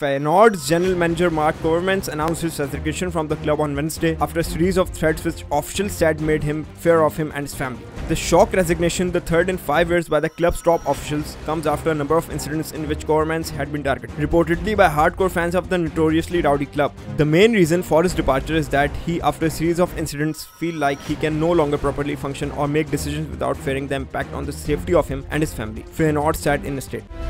Feyenoord's general manager Mark Koevermans announced his resignation from the club on Wednesday after a series of threats which officials said made him fear of him and his family. The shock resignation, the third in five years by the club's top officials, comes after a number of incidents in which Koevermans had been targeted, reportedly by hardcore fans of the notoriously rowdy club. The main reason for his departure is that he, after a series of incidents, feel like he can no longer properly function or make decisions without fearing the impact on the safety of him and his family. Feyenoord said in a statement.